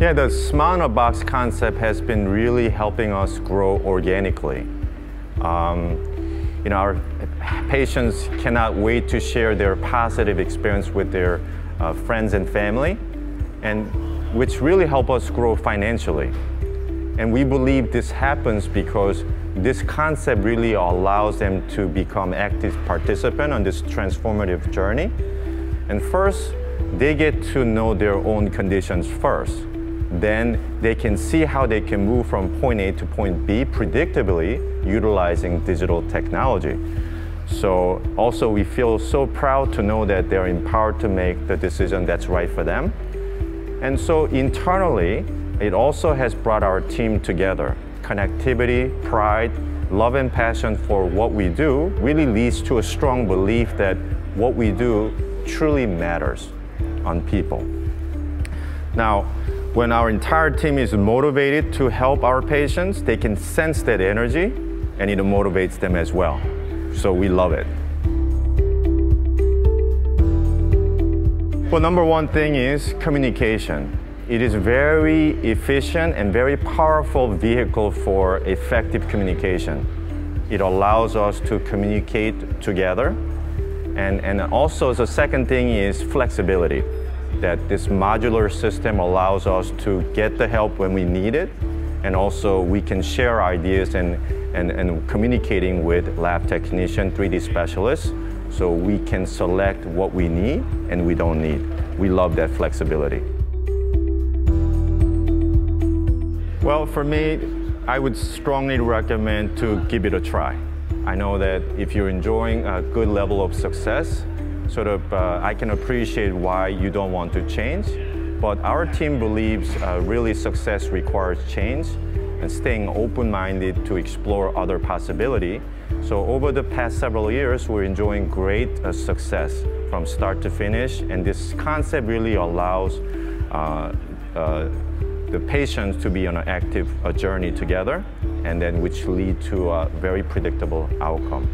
Yeah, the Smile Box concept has been really helping us grow organically. Um, you know, our patients cannot wait to share their positive experience with their uh, friends and family, and which really help us grow financially. And we believe this happens because this concept really allows them to become active participant on this transformative journey. And first, they get to know their own conditions first. Then they can see how they can move from point A to point B predictably utilizing digital technology. So also we feel so proud to know that they're empowered to make the decision that's right for them. And so internally, it also has brought our team together. Connectivity, pride, love and passion for what we do really leads to a strong belief that what we do truly matters on people. Now, when our entire team is motivated to help our patients, they can sense that energy and it motivates them as well. So we love it. Well, number one thing is communication. It is a very efficient and very powerful vehicle for effective communication. It allows us to communicate together. And, and also the second thing is flexibility, that this modular system allows us to get the help when we need it, and also we can share ideas and, and, and communicating with lab technician, 3D specialists, so we can select what we need and we don't need. We love that flexibility. Well, for me, I would strongly recommend to give it a try. I know that if you're enjoying a good level of success, sort of, uh, I can appreciate why you don't want to change. But our team believes uh, really success requires change and staying open-minded to explore other possibility. So over the past several years, we're enjoying great uh, success from start to finish, and this concept really allows uh, uh the patients to be on an active journey together and then which lead to a very predictable outcome.